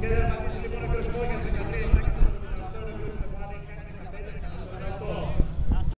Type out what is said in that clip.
Και δεν λοιπόν ο κ.